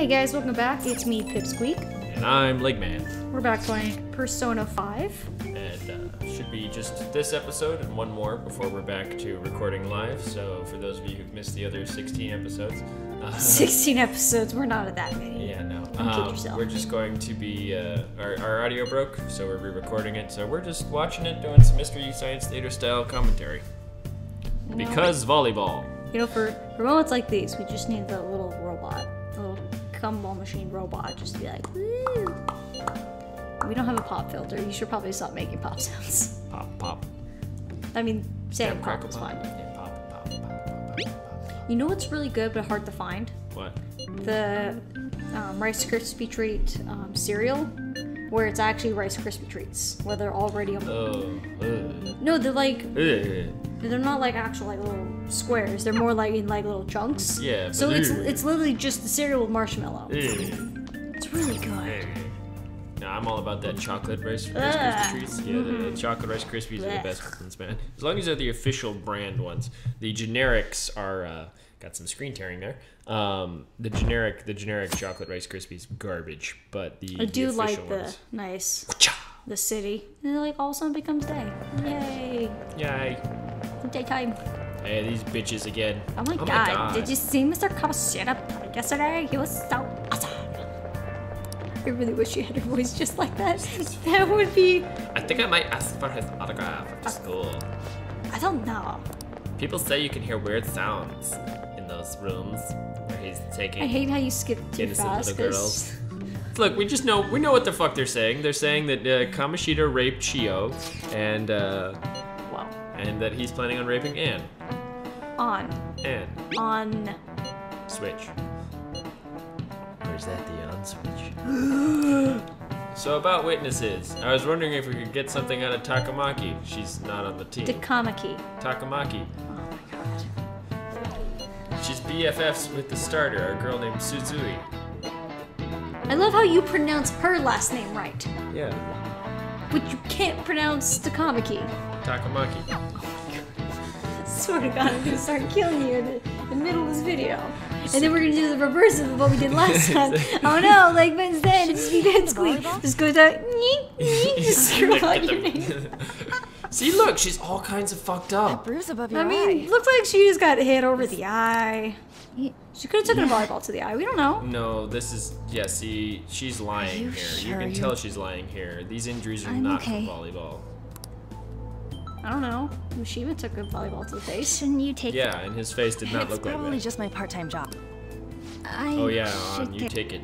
Hey guys, welcome back. It's me, Pipsqueak. And I'm Legman. We're back playing Persona 5. And uh, should be just this episode and one more before we're back to recording live. So for those of you who've missed the other 16 episodes, uh, 16 episodes, we're not at that many. yeah, no. Um, we're just going to be, uh, our, our audio broke, so we're re-recording it. So we're just watching it, doing some Mystery Science Theater style commentary. Because volleyball. You know, for, for moments like these, we just need the little robot, gumball machine robot, just be like, woo. We don't have a pop filter. You should probably stop making pop sounds. Pop, pop. I mean, saying Snap, pop is pop. fine. Yeah, pop, pop, pop, pop, pop, pop. You know what's really good but hard to find? What? The um, Rice Krispie treat um, cereal, where it's actually Rice Krispie treats, where they're already. Oh, ugh. No, they're like Ugh. They're not like actual like little squares. They're more like in like little chunks. Yeah, So it's ew. it's literally just the cereal with marshmallow. Ugh. It's really good. No, I'm all about that chocolate rice, rice. Krispie treats. Yeah, the, the chocolate rice krispies are the best ones, man. As long as they're the official brand ones. The generics are uh, got some screen tearing there. Um, the generic, the generic chocolate rice krispies garbage, but the I do the like the ones. nice the city. And then like all of a sudden becomes day. Yay! Yay! Daytime. Hey, these bitches again. Oh my, god. Did you see Mr. Kamoshida yesterday? He was so awesome. I really wish you had a voice just like that. That would be I think I might ask for his autograph at school. I don't know. People say you can hear weird sounds in those rooms where he's taking I hate how you skip too innocent fast. little girls. Look, we just know we know what the fuck they're saying. They're saying that uh, raped Shiho, and uh, and that he's planning on raping Ann. on Ann, on switch. Or is that the on switch? so about witnesses, I was wondering if we could get something out of Takamaki. She's not on the team. Takamaki. Takamaki. Oh my god. She's BFFs with the starter, a girl named Suzui. I love how you pronounce her last name right, Yeah, but you can't pronounce Takamaki. Takamaki. Swear to God, I'm gonna start killing you in the, the middle of this video. And then we're gonna do the reverse of what we did last time. oh no, like Ben's dead, it's just be Ben squeak. Just goes out, nyeh, nyeh, just screw out your name. See, look, she's all kinds of fucked up. bruise above your I mean, looks like she just got hit over the eye. She could have taken a volleyball to the eye, we don't know. No, this is yeah. See, she's lying you here. sure you can you- tell she's lying here. These injuries are I'm not okay. from volleyball. I don't know. She even took a volleyball to the face. Shouldn't you take it. Yeah, and his face did not It's look like probably just my part-time job. I Oh yeah, should on you take it.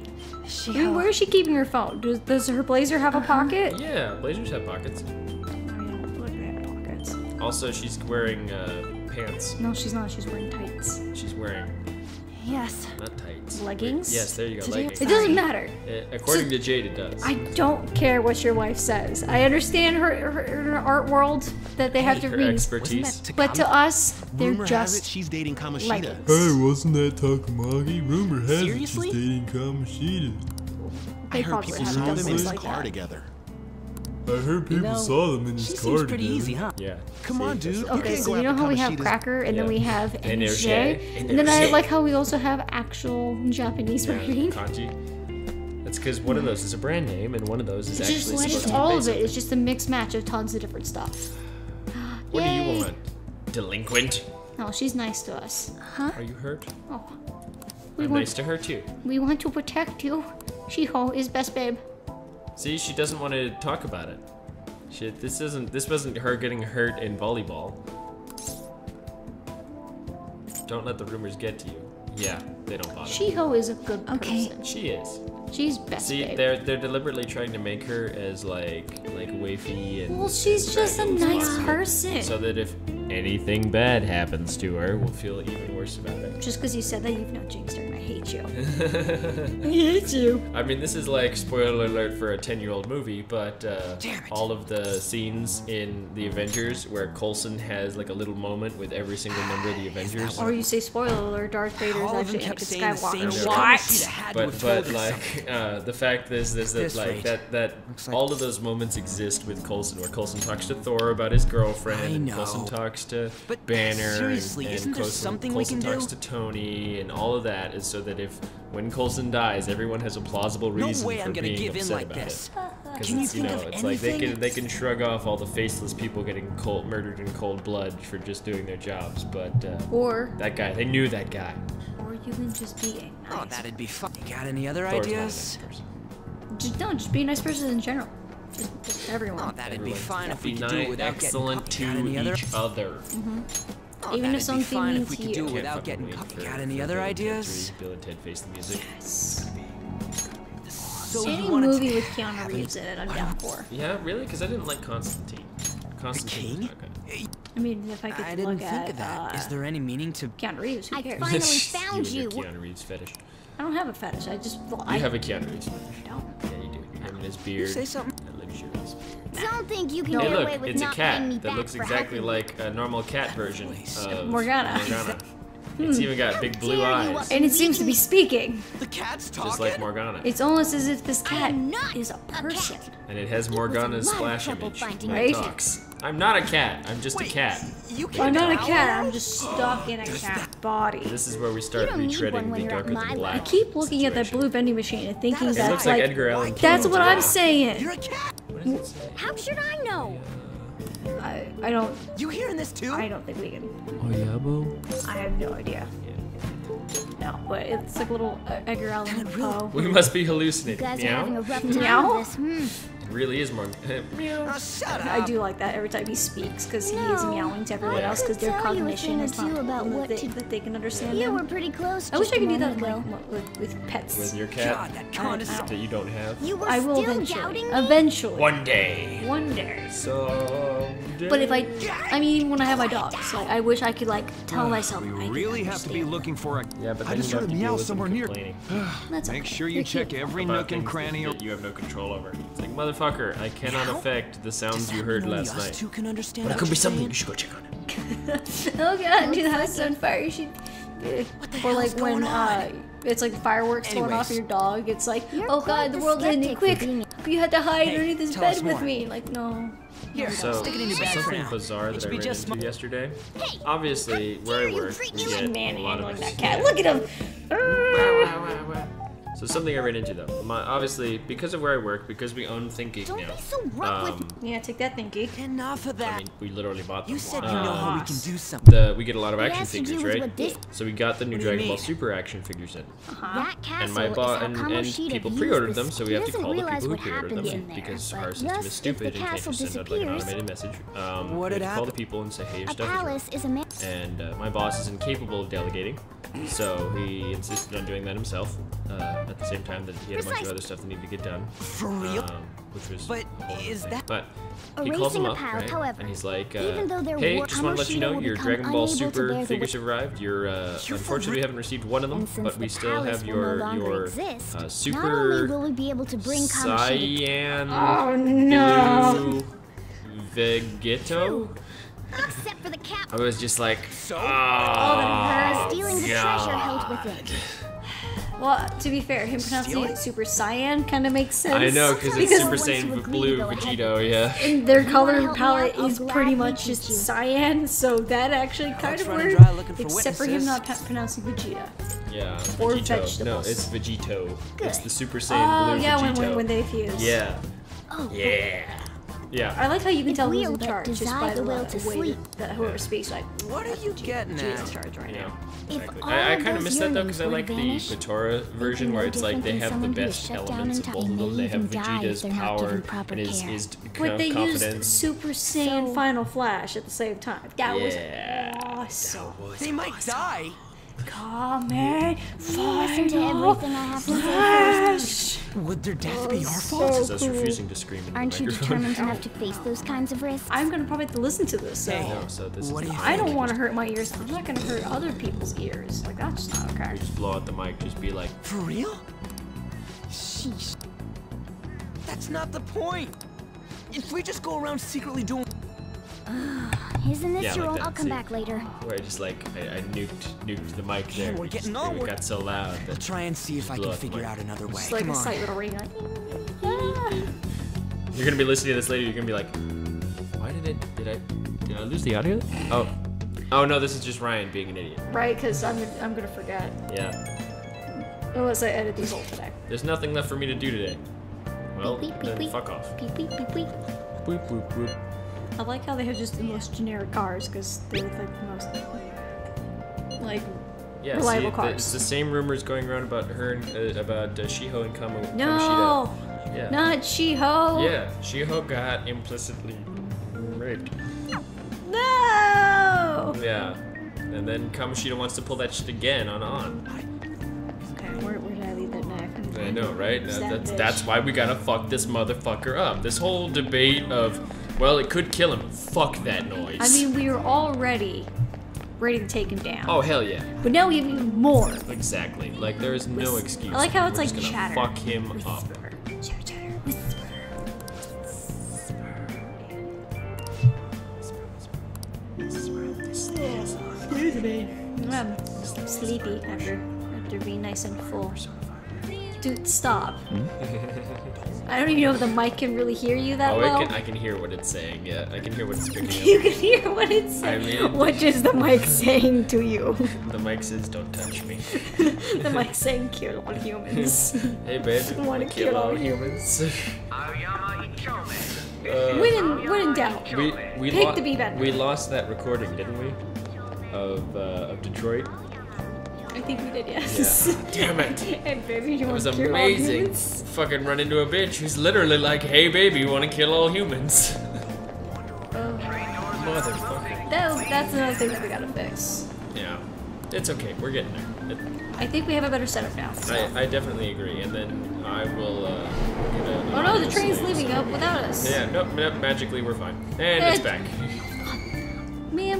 She I mean, where is she keeping her phone? Does, does her blazer have a pocket? Yeah, blazers have pockets. I mean, look, they have pockets. Also, she's wearing uh, pants. No, she's not. She's wearing tights. She's wearing Yes. not tights. Leggings? Yes, there you go. Today Leggings. It doesn't matter. Uh, according to Jade, it does. I don't care what your wife says. I understand her, her, her art world that they have her different meanings. expertise. But to us, they're Rumor has it just she's dating Kamoshida. leggings. Hey, wasn't that Takamaki? Rumor has Seriously? it she's dating Kamoshida. They I heard probably people have saw done them in things his like car that. together. I heard people know, saw them in his She his seems car pretty together. easy, huh? Yeah. Come See, on, dude. the- You Okay, so you know how we have cracker, and then we have Energy. energy, and then I like how we also have actual Japanese Yeah, writing. kanji. That's because one of those is a brand name, and one of those is It's actually just supposed it's to be all of it. It's just a mixed match of tons of different stuff. What do you want? Delinquent? No, she's nice to us. Huh? Are you hurt? Oh, we I'm want nice to her too. we want to protect you. Shiho is best babe. See, she doesn't want to talk about it. Shit, this isn't. This wasn't her getting hurt in volleyball. Don't let the rumors get to you. Yeah, they don't bother. me. Shiho is a good Okay. person. She is. She's best See, babe. they're they're deliberately trying to make her as like like wafy and. Well, she's and just a nice possible, person. So that if anything bad happens to her, we'll feel even worse about it. Just because you said that, you've not jinxed her, and I hate you. I hate you. I mean, this is like spoiler alert for a 10 year old movie, but uh, all of the scenes in the Avengers where Coulson has like a little moment with every single member of the Avengers. Or you say spoiler alert, Darth Vader's All actually kept Anakin saying the same Skywalker. What? Kamoshida had to But but told us something. like uh, the fact is is that this like rate, that that like- all of those moments exist with Coulson, where Coulson talks to Thor about his girlfriend, I and know. Coulson talks to But Banner, seriously, and, and isn't there Coulson, something we Coulson can talks do? to Tony, and all of that is so that if when Coulson dies, everyone has a plausible reason No reason way for I'm gonna being give in upset like about this. it. Uh, uh, because Can you it's, you think know, of it's like they can they can shrug off all the faceless people getting cold murdered in cold blood for just doing their jobs, but uh, Or, that guy, they knew that guy. or you can just be a Oh, nice. that'd be fun. You got any other Thor's ideas? nice. Just, no, just be a nice person in general. Just, just everyone. Oh, that'd be Everyone's fine if we could do it without excellent getting to caught. Got any other? each other. Mm-hmm. Oh, Even if that'd be something fine means if we to could do it without getting wait caught. for- Got any other Bill and Ted ideas? Bill and Ted face the music. Yes. So Any movie with Keanu Reeves in it, I'm down for. Yeah, really? Because I didn't like Constantine. Constantine was king? I mean, if I could I didn't think at of that. Is uh, there any meaning to? Keanu Reeves, who cares? I finally found and you. your Keanu Reeves fetish. I don't have a fetish. I just well, You I have a Keanu Reeves fetish. don't. Yeah, you do. Him and his beard. say something. And luxurious. Don't think you can No. get Hey, look, away with it's a not paying me cat that looks exactly like a normal cat version of Morgana. Morgana. Hmm. It's even got big blue eyes, And it seems to be speaking. The cat's talking. just like Morgana. It's almost as if this cat not is a a person. cat. And it has was a Morgana's lot splash image finding when it. it talks. I'm not a cat. I'm just a cat. You I'm not a cat. I'm just stuck in a cat body. This is where we start don't retreading the you're at darker my than level. I keep looking at that blue vending machine and thinking That It that's looks like, like Edgar Allan Poe. that's what I'm saying. You're a cat. What does it say? How should I know? I, I don't You hearing this too? I don't think we can. Oh yeah, boo. I have no idea. No, but it's like a little uh, Edgar Allan Poe. We must be You hallucinating. guys are having a rough time with this. Hmm. It really is more. Meow. Oh, shut up. I do like that every time he speaks because he is No, meowing to everyone I else because their tell you a cognition is not two about that what they, that they can understand You we're pretty close. I wish I could do that with, like, with, with pets. With your cat God, that I condescending. don't that you don't have. You were I will still eventually. doubting me? Eventually. One day. One day. Someday. But if I, I mean, even when I have my dogs, like I wish I could like tell myself. We I really have to be looking for a. Yeah, but I just heard have a meow deal with them somewhere near. That's Make okay. sure you check every nook and cranny. you have no control over. It's like motherfucker, I cannot Meow? affect the sounds you heard last night. two can understand But it could be something. saying? You should go check on it. Oh god, dude, the house is on fire. You should. the or hell's like when going uh, it's like fireworks going off your dog. It's like, You're oh god, the the world's ending skeptic for quick. You had to hide Hey, underneath this bed with more. me. Like no. Here, So, stick it in your bag for something now. bizarre that I HB ran just into yesterday. Hey, Obviously, where I dare you work, treat we get like a lot Manhandling of that cat. Look at him. So something I ran into though. My, obviously, because of where I work, because we own ThinkGeek Don't now. be so rough um, with Yeah, take that thinky. Enough of that. I mean, we literally bought them. you said you Um, know how we can do something. the we get a lot of action has figures, right? So we got the new What do Dragon Ball? Super action figures in, That castle and my is bo- how and, and people pre-ordered them, so we have to doesn't call the realize people who what pre-ordered happens them there, because our system is stupid and can't just send out like an automated message. Um, What we had had to call the happened? people and say, hey, your A stuff is palace is a man. and uh, my boss is incapable of delegating, so he insisted on doing that himself. Uh, at the same time that he had a bunch of other stuff that needed to get done, For real? um, which was. But a whole other is thing. that- But he calls him up, pal, right? however, and he's like, uh, even though there "Hey, were- just want to let you Kamoshida know will your become Dragon Ball unable to Super bear the figures weight- have arrived. You're uh, You're unfortunately we for haven't received one of them, And since but we the still palace have will no your longer your exist, uh, not only Super will we be able to bring Kamoshida Cyan Oh no. Blue Vegeto. except for the cap I was just like, So? oh, by stealing the treasure held God." within. Well, to be fair, him pronouncing Steal it it? Super Cyan kind of makes sense. I know, because it's Because Super Saiyan agree Blue to go ahead Vegito, yeah. And their wanna color palette is pretty much just you. cyan, so that actually kind of works. dry looking for Except for him not pronouncing Vegeta. Yeah, Or Vegito. No, it's Vegito. It's the Super Saiyan Oh Blue yeah, Vegito. when, when when they fuse. Yeah. Oh, Yeah. Yeah. I like how you can If tell who's in charge just by the, the will way to that sleep. that whoever speaks like. What are you getting G's in at? charge right Yeah. now. If Exactly. all I, I of kind of those miss that though because I were like the vanished, version where it's like they different than have the someone who is best shut down elements and of both of them. They may have even die if Vegeta's they're not power given proper and his, care. his But they used. Super Saiyan So- Final Flash at the same time. That Yeah, was awesome. They might die. Come in, Listen to everything I have to say first. Flash. Would their death be oh, our fault? This is us refusing to scream into Aren't the you determined enough to face those kinds of risks? I'm gonna probably have to listen to this. So. Hey. No, so this What is do you not- I don't want to hurt my ears. I'm not gonna hurt other people's ears. Like that's just not okay. Just blow out the mic. Just be like, For real? Sheesh. That's not the point. If we just go around secretly doing Isn't this Yeah, your like own? I'll come see? back later. where I just like I, I nuked nuked the mic there. we're It getting just- all It got so loud I'll that try and see if I can figure out another way. It's like Come a on. slight little ring. Like, you're gonna be listening to this later. You're gonna be like, why did it? Did I? Did I lose the audio? Oh, oh no, this is just Ryan being an idiot. right? Because I'm I'm gonna forget. Yeah. Unless I edit these all today. There's nothing left for me to do today. Well, Beep, beep, then beep. fuck off. Beep beep beep beep. Boop, boop, boop. I like how they have just the most generic cars because they're like the most like Yeah, Reliable see, cars. it's the same rumors going around about her and uh, about uh, Shiho and Kamo. no, Kamoshida. Yeah. not Shiho. Yeah, Shiho got implicitly raped. No. Yeah. And then Kamoshida wants to pull that shit again on on. Okay, where, where did I leave that neck? I know, right? That- that that's, bitch? that's why we gotta fuck this motherfucker up. This whole debate of, well, it could kill him. Fuck that noise. I mean, we are already ready to take him down. oh hell yeah, But now we have even more. exactly. Like there is no excuse. I like how it's We're like just gonna chatter. Fuck him up. Whisper. Chatter, chatter, whisper. Excuse me. I'm sleepy after after being nice and full. Dude, stop. I don't even know if the mic can really hear you that Oh, well. I can I can hear what it's saying. Yeah, I can hear what it's picking You can hear what it's I saying. mean- what is the mic saying to you? the mic says, "Don't touch me." the mic saying kill all humans. Hey, babe, Wanna wanna kill kill all humans? when in when in doubt. we we, Pick the we lost that recording, didn't we? Of uh, of Detroit. I think we did, yes. Damn it! and baby, you It was want to kill all amazing. Fucking run into a bitch who's literally like, "Hey, baby, you want to kill all humans?" Oh. Motherfucker. That, that's another thing that we gotta fix. Yeah, it's okay. We're getting there. It, I think we have a better setup now. I, I definitely agree. And then I will. Uh, Oh no, the train's leaving up without us. Yeah, nope, nope. Magically, we're fine. And it's back.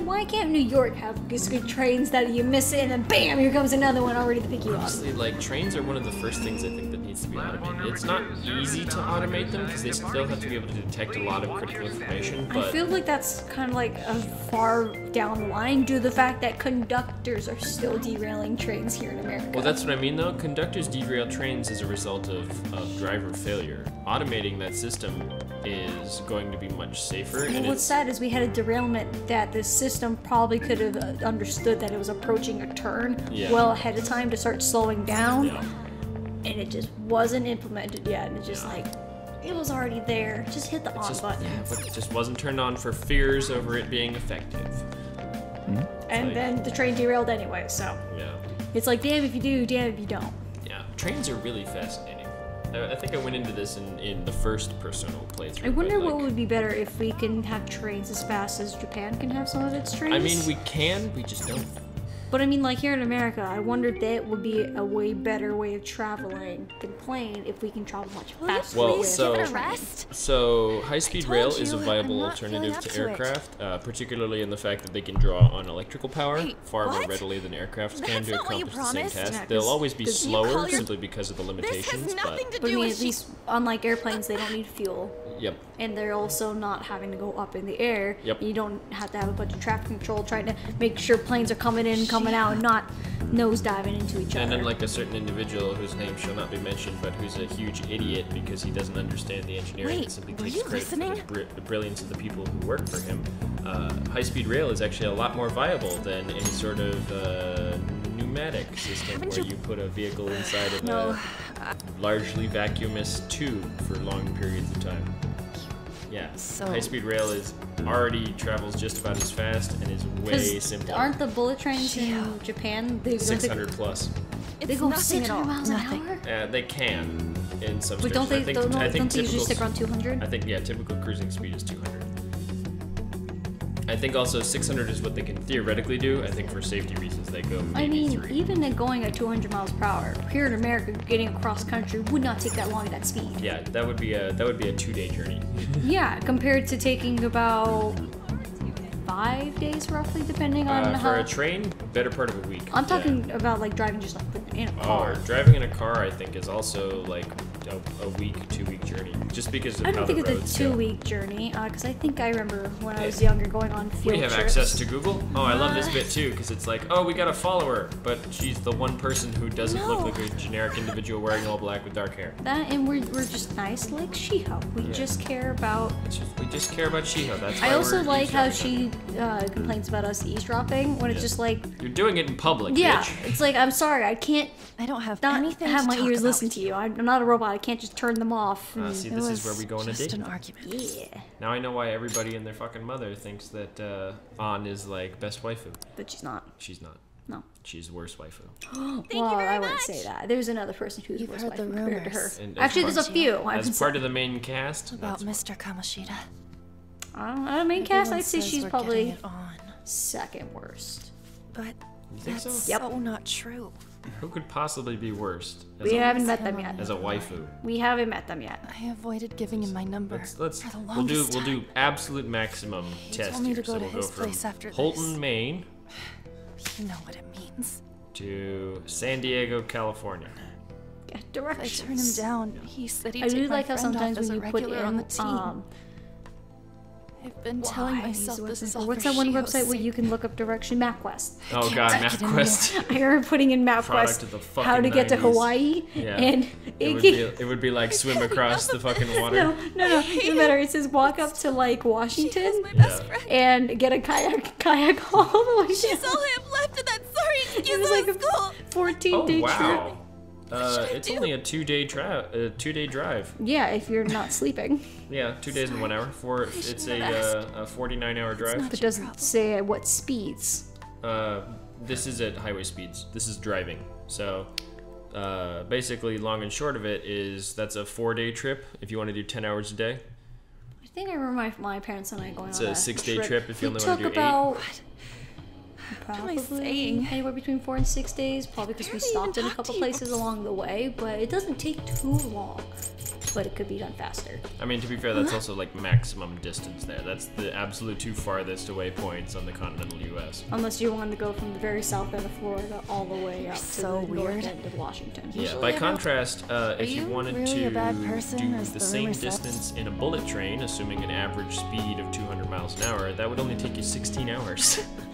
Why can't New York have good trains that you miss it and then bam, here comes another one already to pick you up? Honestly, like trains are one of the first things I think needs to be automated. It's not easy to automate them because they still have to be able to detect a lot of critical information. I feel like that's kind of like a far down the line due to the fact that conductors are still derailing trains here in America. well, that's what I mean though. Conductors derail trains as a result of, of driver failure. Automating that system is going to be much safer. And And what's sad is we had a derailment that the system probably could have uh, understood that it was approaching a turn Yeah. well ahead of time to start slowing down, yeah. And it just wasn't implemented yet. And it's just Yeah. like it was already there. Just hit the It's on just, button. yeah, but it just wasn't turned on for fears over it being effective. Hmm? and like- then the train derailed anyway. So Yeah. it's like damn if you do, damn if you don't. Yeah, trains are really fascinating. I, I think I went into this in, in the first personal playthrough. I wonder but, what like, would be better if we can have trains as fast as Japan can have some of its trains. I mean, we can, we just don't. But I mean, like here in America, I wonder if that would be a way better way of traveling than plane if we can travel much faster. Well, with so- Give it a rest. So, high speed told rail is a viable I'm not feeling alternative up to to aircraft, uh, particularly in the fact that they can draw on electrical power Wait, far more readily than aircrafts can to not what you accomplish the same task. Yeah, 'cause- They'll always be slower your- simply because of the This limitations, has nothing but to But I mean, with at least unlike airplanes, they don't need fuel, yep. and they're also not having to go up in the air. Yep. You don't have to have a bunch of traffic control trying to make sure planes are coming in, coming out, and not nose diving into each And other. then, like a certain individual whose name shall not be mentioned, but who's a huge idiot because he doesn't understand the engineering Wait, and simply takes you credit for the, listening? br- the brilliance of the people who work for him. Uh, high-speed rail is actually a lot more viable than any sort of uh, pneumatic system Haven't where you- you put a vehicle inside of No. a largely vacuumous tube for long periods of time. Yeah, So- high-speed rail is already travels just about as fast and is way Because simpler. aren't the bullet trains in Japan? They, don't they- 600 plus. They go nothing 600 at all. miles an hour. Uh, they can in some But stretches. don't they? I think, don't, I think don't they usually stick around 200? I think yeah, typical cruising speed is 200. I think also 600 is what they can theoretically do. I think for safety reasons they go I mean, three. even at going at 200 miles per hour, here in America, getting across country would not take that long at that speed. yeah, that would be a that would be a two-day journey. Yeah, compared to taking about five days roughly, depending on Uh, how. for a train, better part of a week. I'm yeah. talking about like driving just like in a Oh, car. driving in a car, I think, is also like a, a week, two-week journey, just because of I don't the think roads it's a go. two-week journey, because I think I remember when I was younger going on field We have trips. access to Google. Oh, I love this bit too, because it's like, oh, we got a follower, but she's the one person who doesn't look like a generic individual wearing all black with dark hair. That and we're, we're just nice like She-Hulk. We Yeah. just care about. It's just, we just care about Shiho. That's why I also we're like how she uh, complains about us eavesdropping when it's Yeah. just like You're doing it in public, Yeah, bitch. it's like I'm sorry, I can't can't I don't have not anything have to my talk ears about listen with to you. I'm not a robot. I can't just turn them off. Ah, and- see, this is where we go on a just date. an argument. yeah, Now I know why everybody and their fucking mother thinks that uh, An is like best waifu. but she's not. She's not. No. She's worse waifu. well, I wouldn't say that. There's another person who's You've worse heard wife the compared to her. rumors. And as Actually, part- there's a few. I would As say. part of the main cast, About that's- Mr. Kamoshida. I don't know, main cast, Everyone I'd say says she's we're probably it on, second worst. but You think that's so? Yep. so not true. Who could possibly be worst as, We a, haven't met them yet. as a waifu? We haven't met them yet. I avoided giving him my number Let's let's for the we'll longest do we'll do absolute maximum He test told me here. to go so to we'll go his from place after this. Holton, Maine, You know what it means. to San Diego, California. Yeah, If I directions. turn him down, he said he'd I take do my like how friend off sometimes as when a you put regular in on the team. um, I've been telling myself this is all what's for that one Shio's website where you can look up direction? MapQuest. Oh god, MapQuest. I remember putting in Product of the MapQuest how fucking to get to Hawaii, Yeah. and It it, would, be, gave, it would be like swim across the fucking water. no, no, no, even better. It says walk up to like Washington Yeah. and get a kayak, kayak all the way down. all I have left of that sorry It excuse was like a 14 Oh day wow. Uh, it's do? only a two-day tra- uh, two-day drive. Yeah, if you're not sleeping. Yeah, two days and one hour. For it's a, uh, a 49-hour drive. But it doesn't say at what speeds. Uh, this is at highway speeds. This is driving. So, uh, basically, long and short of it is that's a four-day trip if you want to do 10 hours a day. I think I remember my, my parents and I going It's on a a six-day trip. trip if you we only wanna took do eight. About am I probably saying? anywhere between four and six days, probably because we stopped in a couple places along the way. But it doesn't take too long, but it could be done faster. I mean, to be fair, that's also like maximum distance there. That's the absolute two farthest away points on the continental U.S. Unless you wanted to go from the very south end of Florida all the way up to so the weird. north end of Washington. Yeah. Usually By I contrast, uh, if you, you wanted really to person, do the the same distance in a bullet train, assuming an average speed of 200 miles an hour, that would only take you 16 hours.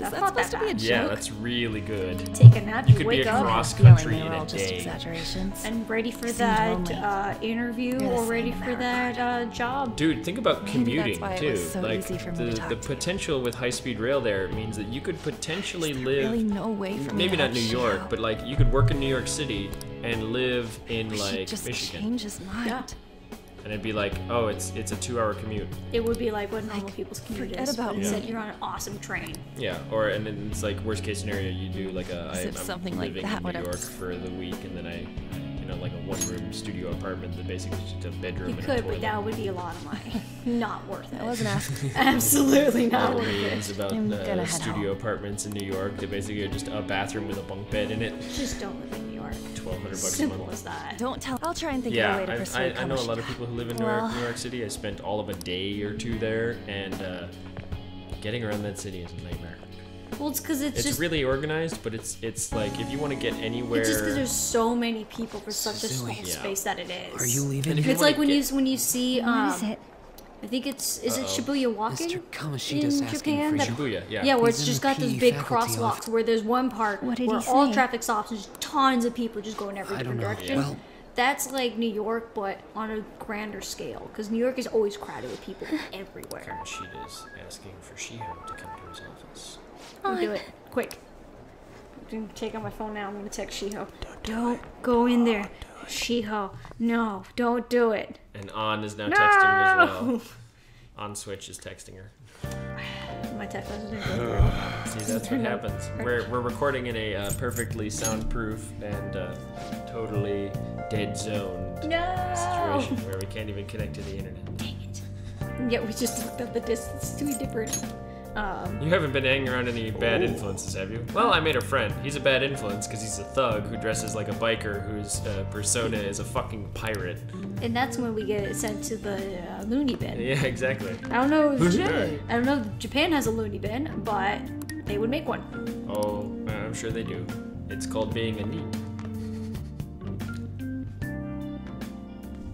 That's that not supposed that to be a bad. yeah, that's really good. Take a nap, You you, could be wake a up, cross Feeling country in a just day. exaggerations. and ready for Seemed that uh, interview You're or ready for that uh, job. Dude, think about Maybe commuting that's why it too. so like easy for me the, the potential with high-speed rail there means that you could potentially live really no way for maybe to not New Shio. York, but like you could work in New York City and live in He'd like just Michigan, change his mind. Yeah. And it'd be like, oh, it's it's a two-hour commute. It would be like what normal people's commute forget is. about but me. instead, you're on an awesome train. Yeah, or and then it's like worst case scenario, you do like a I, As if I'm something like living that in would New have- York for the week, and then I, you know, like a one-room studio apartment that basically is just a bedroom You and a could, toilet. but that would be a lot of money. Not worth it. I wasn't asking. Absolutely not worth memes it. about I'm gonna uh, head studio home. apartments in New York. They basically are just a bathroom with a bunk bed in it. Just don't live in New York. Twelve hundred bucks a Simple month. as that. Don't tell. I'll try and think Yeah, of a way to I, persuade I, I know a lot of people who live in New York, New York City. I spent all of a day or two there, and uh, getting around that city is a nightmare. Well, it's because it's, It's just really organized, but it's it's like if you want to get anywhere. it's just because there's so many people for such a small Yeah. space that it is. Are you leaving? if you It's like when get- you when you see um, What is it? I think it's is it Uh-oh. Shibuya walking in Japan? That- Shibuya, yeah. Yeah, where He's it's just got those big crosswalks office. where there's one part What where all say? traffic stops and just tons of people just go in every I don't different know. direction. Well- That's like New York, but on a grander scale. Because New York is always crowded with people everywhere. Kamoshida's asking for Shiho to come to his office. Go do it quick. I'm gonna take out my phone now. I'm gonna text Shiho. Don't, go in there, Shiho. No, don't do it. And On is now No. texting as well. On Switch is texting her. My text message. See, that's what happens. We're, we're recording in a uh, perfectly soundproof and uh, totally dead zoned No. situation where we can't even connect to the internet. Dang it. Yeah, we just looked up the distance to a different. Um, You haven't been hanging around any bad influences, have you? Well, I made a friend. He's a bad influence because he's a thug who dresses like a biker whose uh, persona is a fucking pirate. and that's when we get sent to the uh, loony bin. Yeah, exactly. I don't know. If Japan. I don't know. if Japan has a loony bin, but they would make one. Oh, I'm sure they do. It's called being a NEET.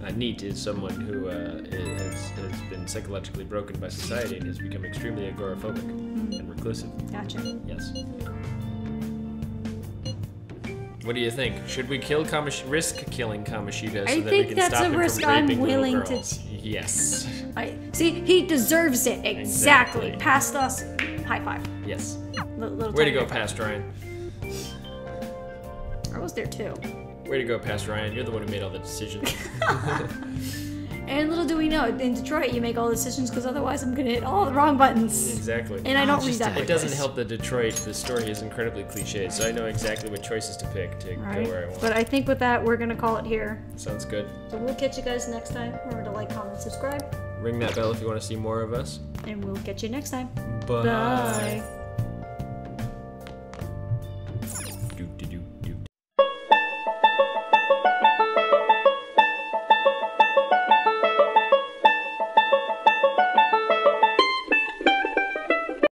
A NEET is someone who uh, i- has, has been psychologically broken by society and has become extremely agoraphobic and reclusive. Gotcha. Yes. What do you think? Should we kill Kamash- risk killing Kamoshida so I that we can that's stop a him risk from I'm raping little willing to girls? Yes. I see. He deserves it exactly. Exactly. Past us. High five. Yes. Little Way to go. Past Ryan. I was there too. Way to go, Pastor Ryan. You're the one who made all the decisions. And little do we know, in Detroit, you make all the decisions because otherwise I'm gonna hit all the wrong buttons. exactly. And I don't read that. It doesn't help that Detroit, the story is incredibly cliche, so I know exactly what choices to pick to Right. go where I want. But I think with that, we're gonna call it here. Sounds good. So we'll catch you guys next time. Remember to like, comment, subscribe, Ring that bell if you want to see more of us. and we'll catch you next time. Bye. Bye.